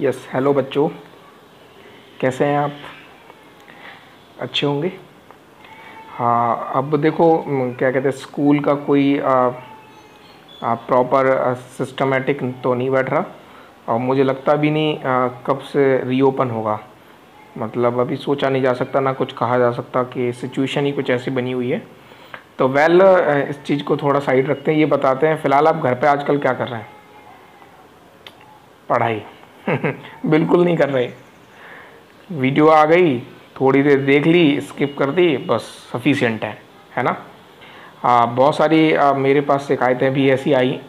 Yes hello बच्चों। कैसे हैं आप? अच्छे होंगे? हाँ अब देखो क्या कहते हैं स्कूल का कोई प्रॉपर सिस्टमेटिक तो नहीं बैठ रहा। और मुझे लगता भी नहीं आ, कब से रीओपन होगा। मतलब अभी सोचा नहीं जा सकता ना कुछ कहा जा सकता कि सिचुएशन ही कुछ ऐसी बनी हुई है। तो वेल इस चीज़ को थोड़ा साइड रखते हैं ये बताते हैं फ़िलहाल आप घर पे आजकल क्या कर रहे हैं? पढ़ाई। बिल्कुल नहीं कर रहे। वीडियो आ गई थोड़ी देर देख ली स्किप कर दी बस सफिशियंट है है ना? आ, बहुत सारी आ, मेरे पास शिकायतें भी ऐसी आई।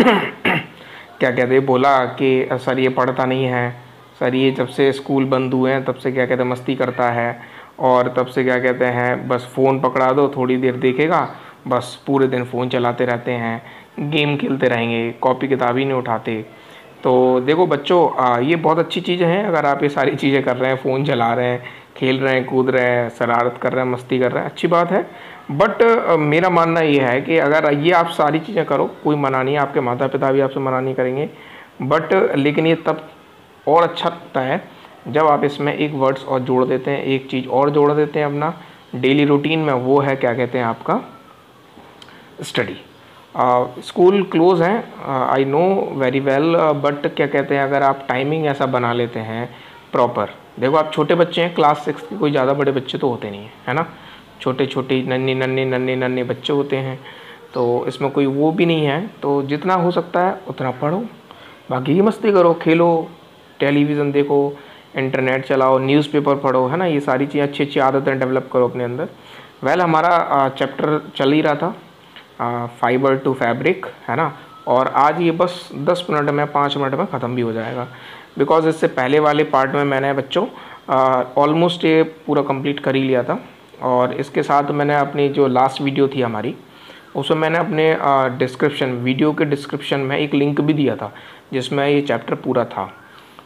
क्या कहते बोला कि सर ये पढ़ता नहीं है। सर, ये जब से स्कूल बंद हुए हैं, तब से क्या कहते हैं, मस्ती करता है और तब से क्या कहते हैं, बस फ़ोन पकड़ा दो, थोड़ी देर देखेगा, बस पूरे दिन फ़ोन चलाते रहते हैं, गेम खेलते रहेंगे, कॉपी किताब ही नहीं उठाते। तो देखो बच्चों ये बहुत अच्छी चीज़ें हैं, अगर आप ये सारी चीज़ें कर रहे हैं, फ़ोन चला रहे हैं, खेल रहे हैं, कूद रहे हैं, शरारत कर रहे हैं, मस्ती कर रहे हैं, अच्छी बात है। बट मेरा मानना ये है कि अगर ये आप सारी चीज़ें करो, कोई मना नहीं आपके माता पिता भी आपसे मना नहीं करेंगे। बट, लेकिन ये तब और अच्छा लगता है। जब आप इसमें एक वर्ड्स और जोड़ देते हैं, एक चीज़ और जोड़ देते हैं अपना डेली रूटीन में, वो है क्या कहते हैं आपका? स्टडी स्कूल क्लोज़ हैं I know very well but क्या कहते हैं, अगर आप टाइमिंग ऐसा बना लेते हैं प्रॉपर देखो, आप छोटे बच्चे हैं क्लास सिक्स के कोई ज़्यादा बड़े बच्चे तो होते नहीं हैं, है ना? छोटे छोटे नन्हे नन्हे नन्हे नन्हे बच्चे होते हैं तो इसमें कोई वो भी नहीं है तो जितना हो सकता है, उतना पढ़ो। बाकी मस्ती करो, खेलो टेलीविज़न देखो इंटरनेट चलाओ न्यूज़पेपर पढ़ो है ना ये सारी चीज़ें अच्छी अच्छी आदतें डेवलप करो अपने अंदर। वेल well, हमारा चैप्टर चल ही रहा था फाइबर टू फैब्रिक है ना और आज ये बस 10 मिनट में पाँच मिनट में ख़त्म भी हो जाएगा। बिकॉज़ इससे पहले वाले पार्ट में मैंने बच्चों ऑलमोस्ट ये पूरा कंप्लीट कर ही लिया था और इसके साथ मैंने अपनी जो लास्ट वीडियो थी हमारी उसमें मैंने अपने डिस्क्रिप्शन वीडियो के डिस्क्रिप्शन में एक लिंक भी दिया था जिसमें ये चैप्टर पूरा था।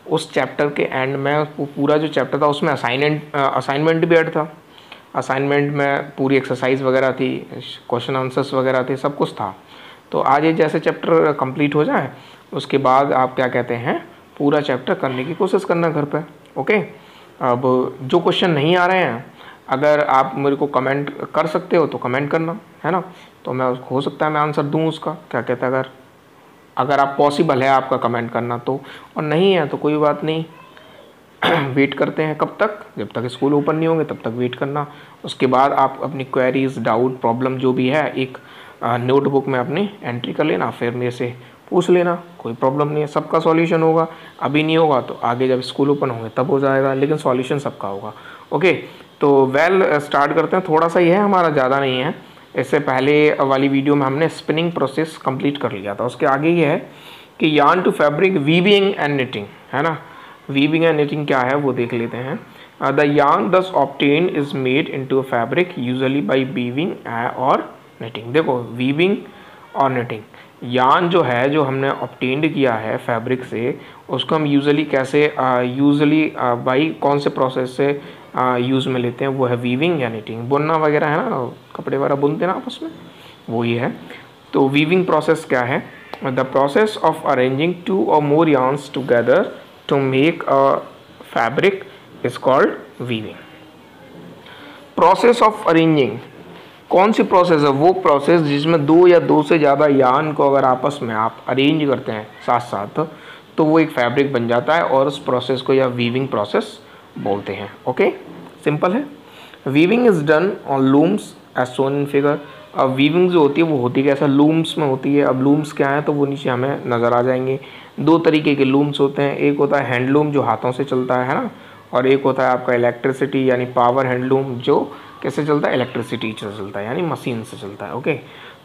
उस चैप्टर के एंड में पूरा जो चैप्टर था, उसमें असाइनमेंट असाइनमेंट भी ऐड था। असाइनमेंट में पूरी एक्सरसाइज वगैरह थी क्वेश्चन आंसर्स वगैरह थे, सब कुछ था। तो आज ये जैसे चैप्टर कंप्लीट हो जाए, उसके बाद आप क्या कहते हैं, पूरा चैप्टर करने की कोशिश करना घर पे ओके अब जो क्वेश्चन नहीं आ रहे हैं, अगर आप मेरे को कमेंट कर सकते हो तो कमेंट करना, है ना? तो मैं, हो सकता है मैं आंसर दूँ उसका, क्या कहते हैं अगर अगर आप पॉसिबल है आपका कमेंट करना तो। और नहीं है तो कोई बात नहीं। वेट करते हैं कब तक? जब तक स्कूल ओपन नहीं होंगे, तब तक वेट करना। उसके बाद आप अपनी क्वेरीज डाउट प्रॉब्लम जो भी है, एक नोटबुक में अपनी एंट्री कर लेना। फिर मेरे से पूछ लेना। कोई प्रॉब्लम नहीं है, सबका सॉल्यूशन होगा। अभी नहीं होगा तो आगे जब स्कूल ओपन होंगे, तब हो जाएगा, लेकिन सॉल्यूशन सबका होगा। ओके तो वेल स्टार्ट करते हैं। थोड़ा सा ही है हमारा, ज़्यादा नहीं है। इससे पहले वाली वीडियो में हमने स्पिनिंग प्रोसेस कंप्लीट कर लिया था। उसके आगे ये है कि yarn to fabric weaving and knitting है ना? वीविंग एंड निटिंग क्या है वो देख लेते हैं। The yarn thus obtained is made into a fabric usually by weaving और निटिंग देखो वीविंग और निटिंग यान जो है, जो हमने ऑप्टेंड किया है फैब्रिक से, उसको हम यूजुअली कैसे यूजली बाई कौन से प्रोसेस से यूज़ में लेते हैं, वो है वीविंग या निटिंग बुनना वगैरह है ना, कपड़े वगैरह बुनते ना आपस में वो ही। है तो वीविंग प्रोसेस क्या है? The process of arranging two और more yarns together to make a fabric is called weaving. Process of arranging कौन सी प्रोसेस है? वो प्रोसेस जिसमें दो या दो से ज़्यादा यान को अगर आपस में आप अरेंज करते हैं साथ साथ तो वो एक फैब्रिक बन जाता है और उस प्रोसेस को या वीविंग प्रोसेस बोलते हैं। ओके सिंपल है। Weaving is done on looms as shown in figure अब वीविंग जो होती है, वो होती है कैसा? लूम्स में होती है। अब लूम्स क्या है तो वो नीचे हमें नज़र आ जाएँगे। दो तरीके के लूम्स होते हैं। एक होता है हैंडलूम जो हाथों से चलता है ना? और एक होता है आपका इलेक्ट्रिसिटी यानी पावर हैंडलूम जो कैसे चलता है? इलेक्ट्रिसिटी से चलता है, यानी मशीन से चलता है। ओके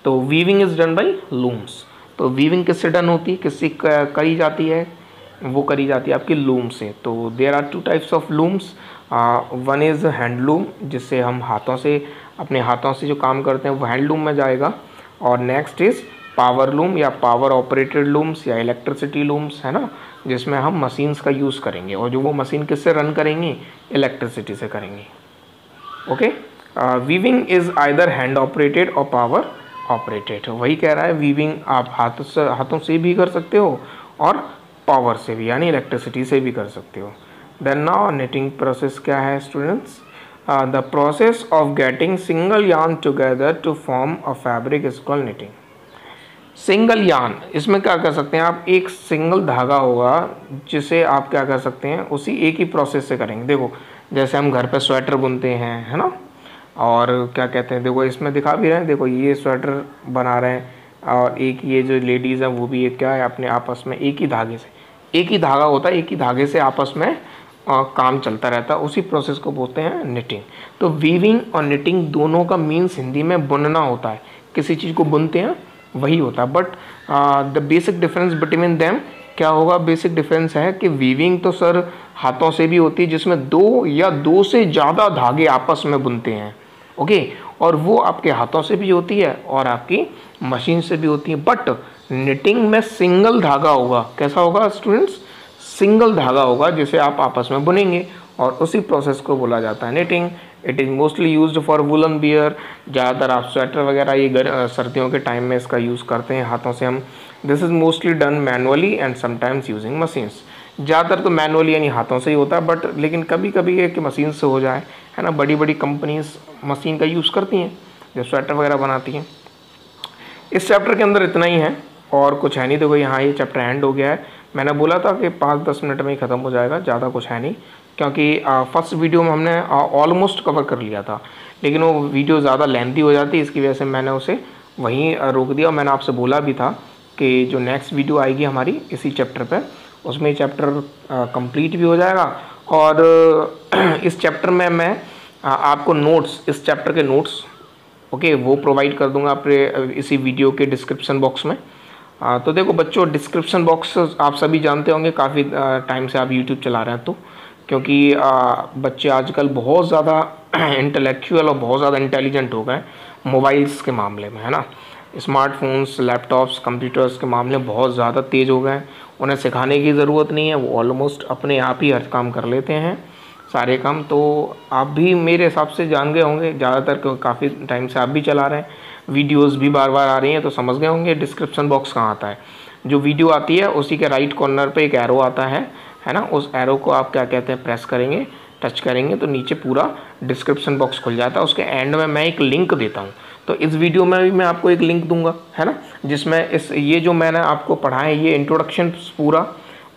तो weaving is done by looms तो वीविंग किससे डन होती है? किससे करी जाती है? वो करी जाती है आपकी लूम से। तो there are two types of looms one is handloom जिससे हम हाथों से, अपने हाथों से जो काम करते हैं, वो हैंडलूम में जाएगा। और नेक्स्ट इज़ पावर लूम या पावर ऑपरेटेड लूम्स या इलेक्ट्रिसिटी लूम्स है ना? जिसमें हम मशीन्स का यूज़ करेंगे। और जो वो मशीन किससे रन करेंगी? इलेक्ट्रिसिटी से करेंगे। Okay weaving is either hand operated और पावर ऑपरेटेड वही कह रहा है वीविंग आप हाथ से, हाथों से भी कर सकते हो और पावर से भी, यानी इलेक्ट्रिसिटी से भी कर सकते हो। देन नाउ नेटिंग प्रोसेस क्या है students the process of getting single yarn together to form a fabric is call knitting single yarn इसमें क्या कर सकते हैं आप? एक सिंगल धागा होगा, जिसे आप क्या कर सकते हैं? उसी एक ही प्रोसेस से करेंगे। देखो, जैसे हम घर पे स्वेटर बुनते हैं, है ना? और क्या कहते हैं, देखो, इसमें दिखा भी रहे हैं, देखो, ये स्वेटर बना रहे हैं, और एक ये जो लेडीज़ हैं, वो भी एक क्या है, अपने आपस में एक ही धागे से। एक ही धागा होता है एक ही धागे से आपस में आ, काम चलता रहता है। उसी प्रोसेस को बोलते हैं निटिंग तो वीविंग और निटिंग दोनों का मीन्स हिंदी में बुनना होता है। किसी चीज़ को बुनते हैं वही होता है। But the basic difference between them क्या होगा? बेसिक डिफरेंस है कि वीविंग तो सर हाथों से भी होती है जिसमें दो या दो से ज़्यादा धागे आपस में बुनते हैं। ओके और वो आपके हाथों से भी होती है और आपकी मशीन से भी होती है। बट निटिंग में सिंगल धागा होगा। कैसा होगा स्टूडेंट्स सिंगल धागा होगा, जिसे आप आपस में बुनेंगे और उसी प्रोसेस को बोला जाता है knitting it is mostly use for woollen wear ज़्यादातर आप स्वेटर वगैरह ये सर्दियों के टाइम में इसका यूज़ करते हैं, हाथों से हम। This is mostly done manually and sometimes using machines ज़्यादातर तो मैनुअली यानी हाथों से ही होता है बट लेकिन कभी कभी है कि मशीन से हो जाए, है ना? बड़ी बड़ी कंपनीज़ मशीन का यूज़ करती हैं, जो स्वेटर वगैरह बनाती हैं। इस चैप्टर के अंदर इतना ही है। और कुछ है नहीं देखो यहाँ ये चैप्टर एंड हो गया है। मैंने बोला था कि पाँच दस मिनट में ही ख़त्म हो जाएगा, ज़्यादा कुछ है नहीं, क्योंकि फ़र्स्ट वीडियो में हमने ऑलमोस्ट कवर कर लिया था। लेकिन वो वीडियो ज़्यादा लेंथी हो जाती, इसकी वजह से मैंने उसे वहीं रोक दिया। मैंने आपसे बोला भी था कि जो नेक्स्ट वीडियो आएगी हमारी इसी चैप्टर पर उसमें चैप्टर कंप्लीट भी हो जाएगा। और, इस चैप्टर में मैं आपको नोट्स इस चैप्टर के नोट्स ओके वो प्रोवाइड कर दूँगा अपने, इसी वीडियो के डिस्क्रिप्शन बॉक्स में। आ, तो देखो बच्चों डिस्क्रिप्शन बॉक्स आप सभी जानते होंगे काफ़ी टाइम से आप यूट्यूब चला रहे हैं तो। क्योंकि आ, बच्चे आजकल बहुत ज़्यादा इंटेलेक्चुअल और बहुत ज़्यादा इंटेलिजेंट हो गए मोबाइल्स के मामले में है ना? स्मार्टफोन्स लैपटॉप्स कंप्यूटर्स के मामले बहुत ज़्यादा तेज़ हो गए उन्हें सिखाने की ज़रूरत नहीं है वो ऑलमोस्ट अपने आप ही हर काम कर लेते हैं सारे काम। तो आप भी मेरे हिसाब से जान गए होंगे ज़्यादातर क्योंकि काफ़ी टाइम से आप भी चला रहे हैं। वीडियोस भी बार बार आ रही हैं तो समझ गए होंगे डिस्क्रिप्शन बॉक्स कहाँ आता है। जो वीडियो आती है, उसी के राइट कॉर्नर पे एक एरो आता है है ना? उस एरो को आप क्या कहते हैं, प्रेस करेंगे, टच करेंगे तो नीचे पूरा डिस्क्रिप्शन बॉक्स खुल जाता है। उसके एंड में मैं एक लिंक देता हूँ। तो इस वीडियो में भी मैं आपको एक लिंक दूँगा, है ना? जिसमें इस, ये जो मैंने आपको पढ़ा है, ये इंट्रोडक्शन पूरा,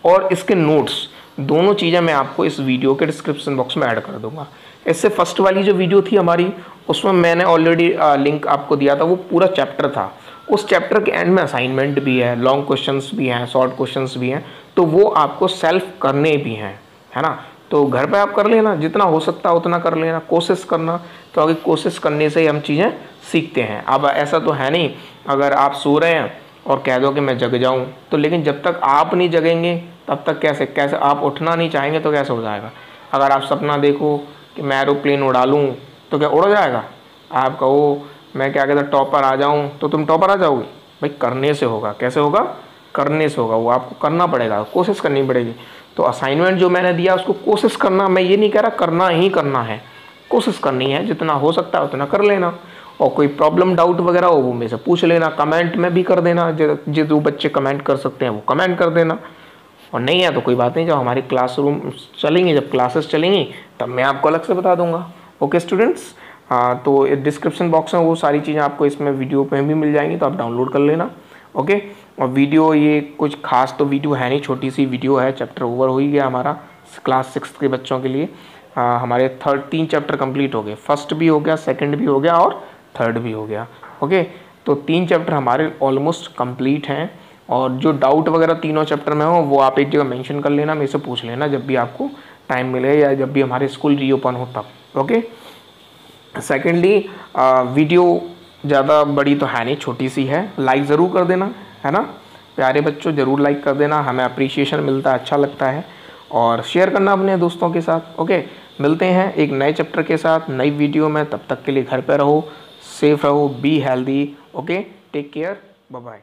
और इसके नोट्स दोनों चीज़ें मैं आपको इस वीडियो के डिस्क्रिप्शन बॉक्स में ऐड कर दूँगा। इससे फ़र्स्ट वाली जो वीडियो थी हमारी, उसमें मैंने ऑलरेडी लिंक आपको दिया था, वो पूरा चैप्टर था। उस चैप्टर के एंड में असाइनमेंट भी है लॉन्ग क्वेश्चंस भी हैं शॉर्ट क्वेश्चंस भी हैं तो वो आपको सेल्फ करने भी हैं, है ना? तो घर पे आप कर लेना, जितना हो सकता है उतना कर लेना कोशिश करना तो अगर कोशिश करने से ही हम चीज़ें सीखते हैं। अब ऐसा तो है नहीं, अगर आप सो रहे हैं और कह दो कि मैं जग जाऊँ तो लेकिन जब तक आप नहीं जगेंगे तब तक कैसे कैसे, आप उठना नहीं चाहेंगे तो कैसे हो जाएगा? अगर आप सपना देखो कि मैं एरोप्लेन उड़ा लूँ तो क्या उड़ जाएगा? आप कहो, मैं क्या कहता, टॉपर आ जाऊँ तो तुम टॉपर आ जाओगे? भाई, करने से होगा। कैसे होगा? करने से होगा। वो आपको करना पड़ेगा, कोशिश करनी पड़ेगी। तो असाइनमेंट जो मैंने दिया, उसको कोशिश करना, मैं ये नहीं कह रहा, करना ही करना है। कोशिश करनी है, जितना हो सकता है, उतना कर लेना। और कोई प्रॉब्लम डाउट वगैरह हो, वो मेरे से पूछ लेना। कमेंट में भी कर देना। जो बच्चे कमेंट कर सकते हैं, वो कमेंट कर देना। और नहीं है तो कोई बात नहीं जब हमारी क्लासरूम चलेंगे जब क्लासेस चलेंगी तब मैं आपको अलग से बता दूँगा। ओके स्टूडेंट्स तो डिस्क्रिप्शन बॉक्स में वो सारी चीज़ें आपको इसमें वीडियो पे भी मिल जाएँगी तो आप डाउनलोड कर लेना। ओके और वीडियो ये कुछ खास तो वीडियो है नहीं छोटी सी वीडियो है चैप्टर ओवर हो ही गया हमारा क्लास सिक्स के बच्चों के लिए। आ, हमारे थर्ड तीन चैप्टर कंप्लीट हो गए। फ़र्स्ट भी हो गया सेकंड भी हो गया और थर्ड भी हो गया। ओके तो तीन चैप्टर हमारे ऑलमोस्ट कंप्लीट हैं। और जो डाउट वगैरह तीनों चैप्टर में हो, वो आप एक जगह मेंशन कर लेना, मेरे से पूछ लेना जब भी आपको टाइम मिले या जब भी हमारे स्कूल रीओपन हो तब ओके सेकेंडली वीडियो ज़्यादा बड़ी तो है नहीं, छोटी सी है। लाइक ज़रूर कर देना, है ना? प्यारे बच्चों, ज़रूर लाइक कर देना, हमें अप्रिसिएशन मिलता है अच्छा लगता है। और शेयर करना अपने दोस्तों के साथ ओके मिलते हैं एक नए चैप्टर के साथ, नई वीडियो में, तब तक के लिए घर पर रहो सेफ़ रहो be healthy okay take care bye